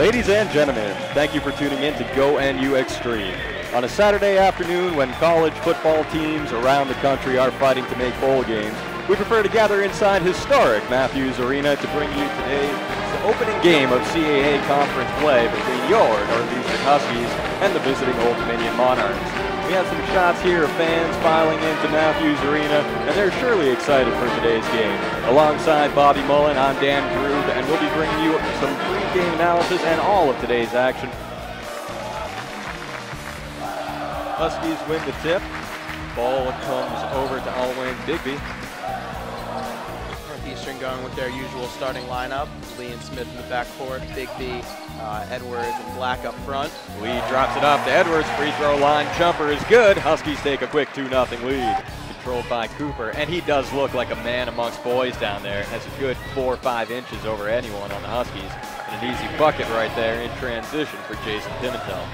Ladies and gentlemen, thank you for tuning in to GoNUxstream. On a Saturday afternoon when college football teams around the country are fighting to make bowl games, we prefer to gather inside historic Matthews Arena to bring you today's opening game of CAA conference play between your Northeastern Huskies and the visiting Old Dominion Monarchs. We have some shots here of fans filing into Matthews Arena, and they're surely excited for today's game. Alongside Bobby Mullen, I'm Dan Grube, and we'll be bringing you some pre-game analysis and all of today's action. Huskies win the tip. Ball comes over to Alwyn Bigby. Northeastern going with their usual starting lineup. Lee and Smith in the backcourt, Bigby, uh, Edwards, and Black up front. Lee drops it off to Edwards. Free throw line jumper is good. Huskies take a quick 2-0 lead. Controlled by Cooper, and he does look like a man amongst boys down there. Has a good four or five inches over anyone on the Huskies. And an easy bucket right there in transition for Jason Pimentel.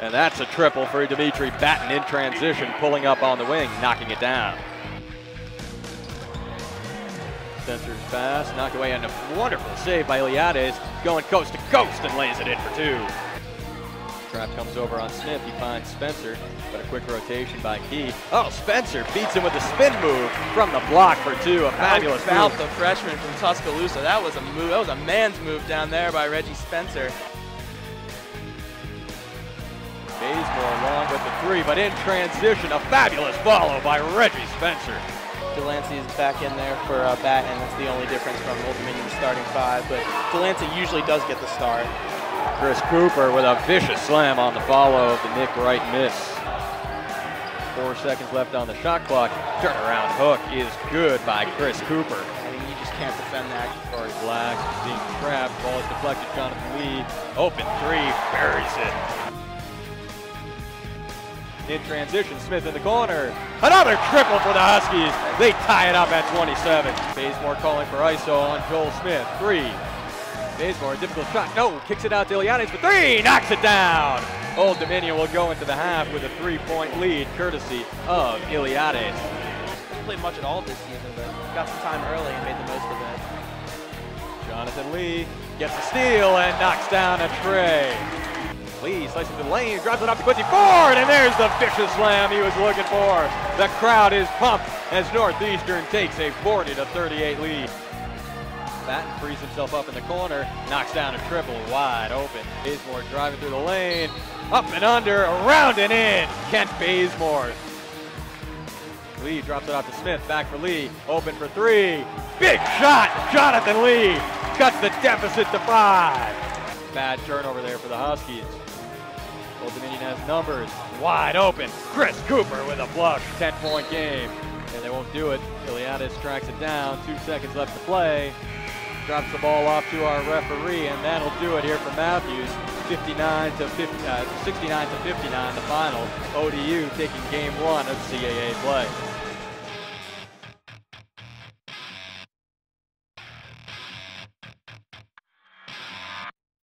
And that's a triple for Dimitri Batten in transition, pulling up on the wing, knocking it down. Spencer's pass, knocked away, and a wonderful save by Iliadis, going coast to coast and lays it in for two. Trap comes over on Smith, he finds Spencer, but a quick rotation by Key. Oh, Spencer beats him with a spin move from the block for two, a fabulous About move. the freshman from Tuscaloosa. That was a move. That was a man's move down there by Reggie Spencer. Bazemore along with the three, but in transition, a fabulous follow by Reggie Spencer. Delancey is back in there for uh, Batten. That's the only difference from Old Dominion's starting five. But Delancey usually does get the start. Chris Cooper with a vicious slam on the follow of the Nick Wright miss. Four seconds left on the shot clock. Turnaround hook is good by Chris Cooper. I mean, you just can't defend that. Kauri Black being trapped. Ball is deflected. Jonathan Lee. Open three. Buries it. In transition, Smith in the corner. Another triple for the Huskies. They tie it up at 27. Bazemore calling for ISO on Joel Smith. Three. Bazemore, a difficult shot. No, kicks it out to Iliadis for three. Knocks it down. Old Dominion will go into the half with a three-point lead, courtesy of Iliadis. Hasn't played much at all this season, but got some time early and made the most of it. Jonathan Lee gets a steal and knocks down a tray. Lee slices the lane, drives it up to Quincy Ford, and there's the vicious slam he was looking for. The crowd is pumped as Northeastern takes a 40 to 38 lead. Batten frees himself up in the corner, knocks down a triple wide open. Bazemore driving through the lane, up and under, around and in. Kent Bazemore. Lee drops it off to Smith, back for Lee, open for three. Big shot, Jonathan Lee cuts the deficit to five. Bad turnover there for the Huskies. Old Dominion has numbers, wide open. Chris Cooper with a flush, 10 point game. And they won't do it. Iliadis tracks it down, two seconds left to play. Drops the ball off to our referee, and that'll do it here for Matthews. 59 to 50, uh, 69 to 59, the final. ODU taking game one of CAA play.